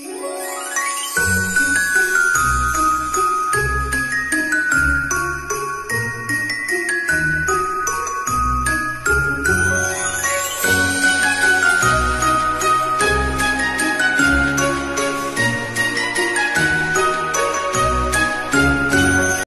you